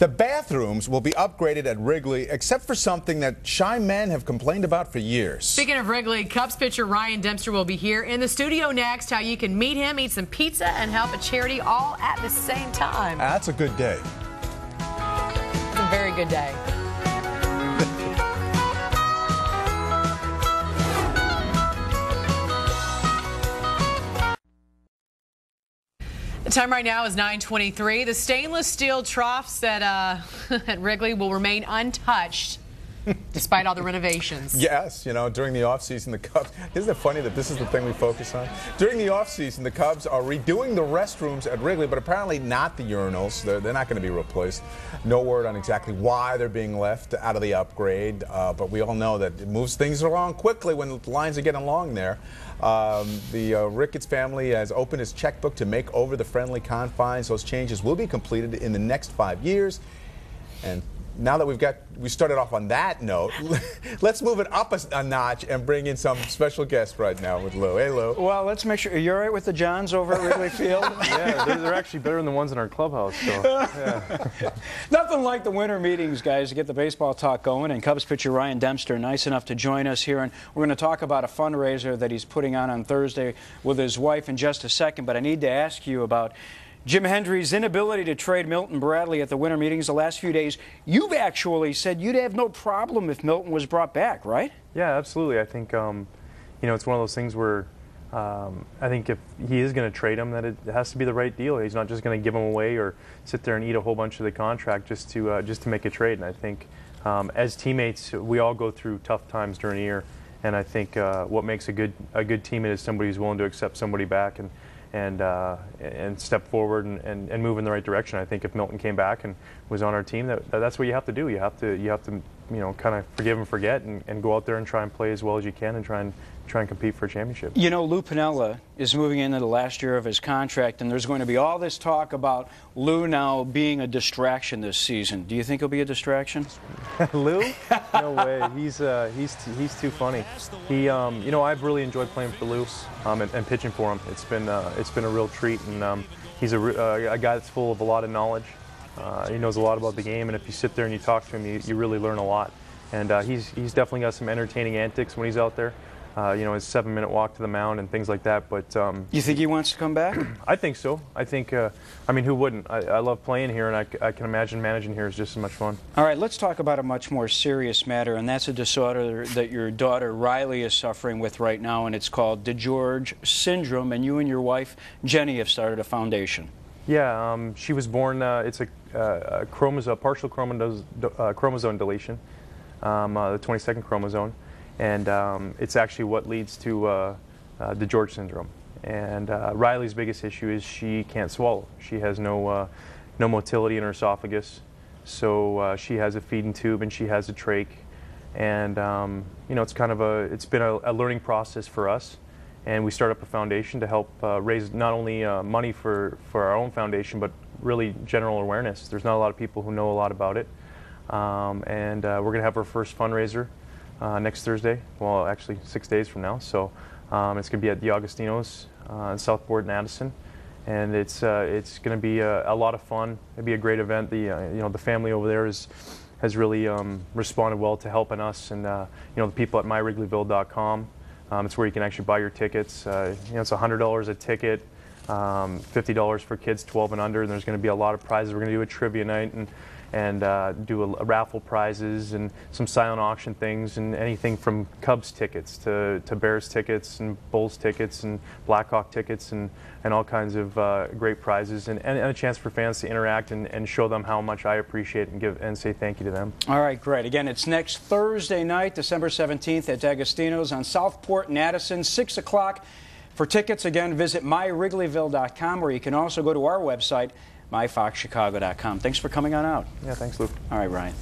The bathrooms will be upgraded at Wrigley, except for something that shy men have complained about for years. Speaking of Wrigley, Cubs pitcher Ryan Dempster will be here in the studio next. How you can meet him, eat some pizza, and help a charity all at the same time. That's a good day. It's a very good day. Time right now is 9:23. The stainless steel troughs at uh, at Wrigley will remain untouched despite all the renovations. Yes, you know, during the offseason, the Cubs, isn't it funny that this is the thing we focus on? During the offseason, the Cubs are redoing the restrooms at Wrigley, but apparently not the urinals. They're, they're not going to be replaced. No word on exactly why they're being left out of the upgrade, uh, but we all know that it moves things along quickly when the lines are getting long there. Um, the uh, Ricketts family has opened its checkbook to make over the friendly confines. Those changes will be completed in the next five years. And now that we've got, we started off on that note, let's move it up a, a, notch and bring in some special guest right now with Lou. Hey, Lou. Well, let's make sure, you're right with the Johns over at Wrigley Field? yeah, they're, they're, actually better than the ones in our clubhouse. So, yeah. Nothing like the winter meetings, guys, to get the baseball talk going. And Cubs pitcher Ryan Dempster, nice enough to join us here. And we're going to talk about a fundraiser that he's putting on on Thursday with his wife in just a second. But I need to ask you about Jim Hendry's inability to trade Milton Bradley at the winter meetings the last few days. You've actually said you'd have no problem if Milton was brought back, right? Yeah, absolutely. I think, um, you know, it's one of those things where um, I think if he is going to trade him, that it has to be the right deal. He's not just going to give him away or sit there and eat a whole bunch of the contract just to uh, just to make a trade. And I think um, as teammates, we all go through tough times during the year. And I think uh, what makes a good a good teammate is somebody who's willing to accept somebody back. And and uh, and step forward and, and, and, move in the right direction. I think if Milton came back and was on our team, that, that's what you have to do. You have to you have to you know kind of forgive and forget and, and go out there and try and play as well as you can and try and try and compete for a championship. You know, Lou Piniella is moving into the last year of his contract, and there's going to be all this talk about Lou now being a distraction this season. Do you think he'll be a distraction? Lou? No way. He's uh, he's he's too funny. He, um, you know, I've really enjoyed playing for Lou um, and, and, pitching for him. It's been uh, it's been a real treat, and um, he's a, uh, a guy that's full of a lot of knowledge. Uh, he knows a lot about the game, and if you sit there and you talk to him, you, you really learn a lot. And uh, he's he's definitely got some entertaining antics when he's out there uh, you know, his seven-minute walk to the mound and things like that. But um, you think he wants to come back? I think so. I think. Uh, I mean, who wouldn't? I, I love playing here, and I, I, can imagine managing here is just as much fun. All right, let's talk about a much more serious matter, and that's a disorder that your daughter Riley is suffering with right now, and it's called DiGeorge syndrome. And you and your wife Jenny have started a foundation. Yeah, um, she was born. Uh, it's a, uh, a chromosome, partial chromosome, uh, chromosome deletion, um, uh, the 22nd chromosome and um, it's actually what leads to uh, uh, DiGeorge syndrome. And uh, Riley's biggest issue is she can't swallow. She has no uh, no motility in her esophagus, so uh, she has a feeding tube and she has a trach. And um, you know, it's kind of a it's been a, a, learning process for us. And we start up a foundation to help uh, raise not only money for for our own foundation, but really general awareness. There's not a lot of people who know a lot about it. Um, and we're going to have our first fundraiser uh, next Thursday. Well, actually six days from now. So um, it's going to be at D'Agostino's uh, in Southport and Addison, and it's uh, it's going to be a, a, lot of fun. It'll be a great event. The uh, you know the family over there is has really um, responded well to helping us, and uh, you know the people at mywrigleyville.com. Um, it's where you can actually buy your tickets. Uh, you know it's $100 a ticket. Um, $50 for kids 12 and under, and there's going to be a lot of prizes. We're going to do a trivia night, and and uh, do a, a, raffle prizes and some silent auction things and anything from Cubs tickets to, to Bears tickets and Bulls tickets and Blackhawk tickets and, and all kinds of uh, great prizes and, and, and, a chance for fans to interact and, and show them how much I appreciate and give and say thank you to them. All right, great. Again, it's next Thursday night, December 17th at D'Agostino's on Southport and Addison, 6 o'clock. For tickets, again, visit mywrigleyville.com or you can also go to our website, myfoxchicago.com. Thanks for coming on out. Yeah, thanks, Luke. All right, Ryan.